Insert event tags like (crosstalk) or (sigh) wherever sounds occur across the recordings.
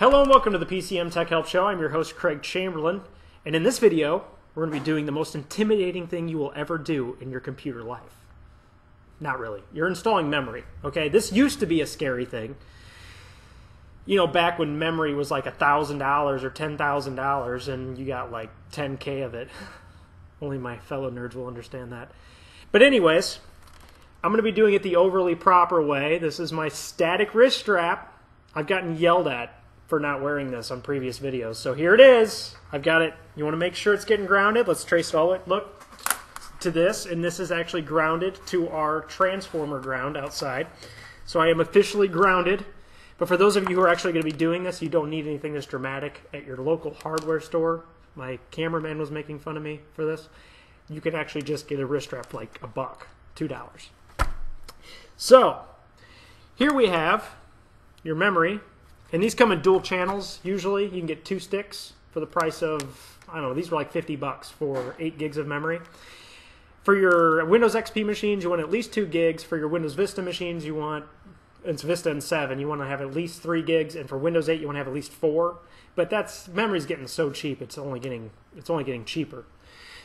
Hello and welcome to the PCM Tech Help Show. I'm your host, Craig Chamberlin. And in this video, we're going to be doing the most intimidating thing you will ever do in your computer life. Not really. You're installing memory, okay? This used to be a scary thing. You know, back when memory was like $1,000 or $10,000 and you got like 10K of it. (laughs) Only my fellow nerds will understand that. But anyways, I'm going to be doing it the overly proper way. This is my static wrist strap. I've gotten yelled at for not wearing this on previous videos. So here it is. I've got it. You want to make sure it's getting grounded. Let's trace all it. Look to this, and this is actually grounded to our transformer ground outside. So I am officially grounded. But for those of you who are actually going to be doing this, you don't need anything this dramatic at your local hardware store. My cameraman was making fun of me for this. You can actually just get a wrist strap like a buck, two dollars. So here we have your memory and these come in dual channels, usually. You can get two sticks for the price of, I don't know, these were like 50 bucks for 8 gigs of memory. For your Windows XP machines, you want at least 2 gigs. For your Windows Vista machines, you want, it's Vista and 7, you want to have at least 3 gigs. And for Windows 8, you want to have at least 4. But that's, memory's getting so cheap, it's only getting, it's only getting cheaper.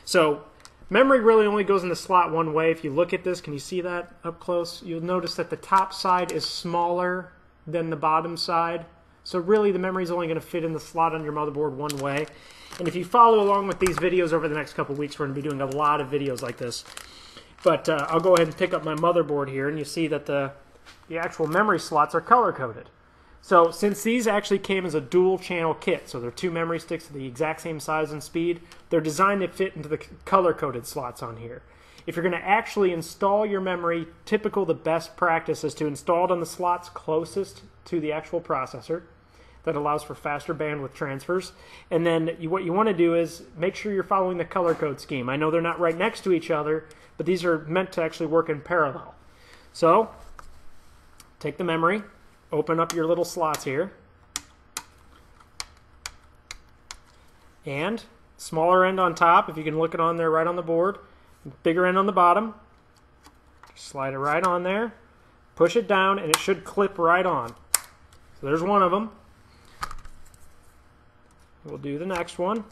So Memory really only goes in the slot one way. If you look at this, can you see that up close? You'll notice that the top side is smaller than the bottom side. So really the memory is only going to fit in the slot on your motherboard one way. And if you follow along with these videos over the next couple weeks, we're going to be doing a lot of videos like this. But uh, I'll go ahead and pick up my motherboard here, and you see that the, the actual memory slots are color-coded. So since these actually came as a dual channel kit, so they're two memory sticks of the exact same size and speed, they're designed to fit into the color-coded slots on here. If you're going to actually install your memory, typical the best practice is to install it on the slots closest to the actual processor that allows for faster bandwidth transfers. And then you, what you want to do is make sure you're following the color code scheme. I know they're not right next to each other, but these are meant to actually work in parallel. So take the memory, open up your little slots here, and smaller end on top, if you can look it on there right on the board, bigger end on the bottom. slide it right on there, push it down, and it should clip right on. So there's one of them. We'll do the next one.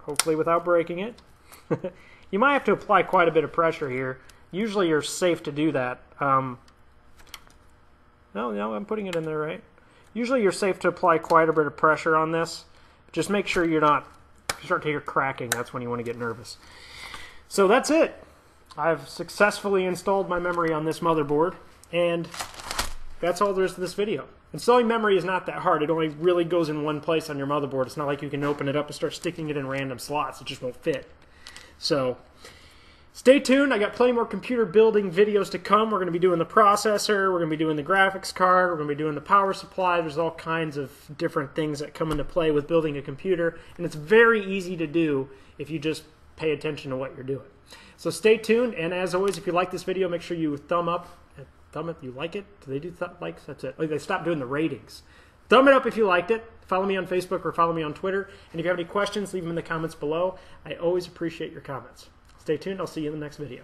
Hopefully without breaking it. (laughs) you might have to apply quite a bit of pressure here. Usually you're safe to do that. Um, no, no, I'm putting it in there right. Usually you're safe to apply quite a bit of pressure on this. Just make sure you're not, you start to hear cracking, that's when you want to get nervous. So that's it. I've successfully installed my memory on this motherboard, and that's all there is to this video. Installing memory is not that hard. It only really goes in one place on your motherboard. It's not like you can open it up and start sticking it in random slots. It just won't fit. So stay tuned. I got plenty more computer building videos to come. We're going to be doing the processor. We're going to be doing the graphics card. We're going to be doing the power supply. There's all kinds of different things that come into play with building a computer. And it's very easy to do if you just pay attention to what you're doing. So stay tuned. And as always, if you like this video, make sure you thumb up Thumb it. if You like it? Do they do th- likes? That's it. Like they stopped doing the ratings. Thumb it up if you liked it. Follow me on Facebook or follow me on Twitter. And if you have any questions, leave them in the comments below. I always appreciate your comments. Stay tuned. I'll see you in the next video.